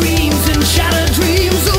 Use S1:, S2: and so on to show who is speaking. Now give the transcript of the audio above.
S1: screams and shattered dreams.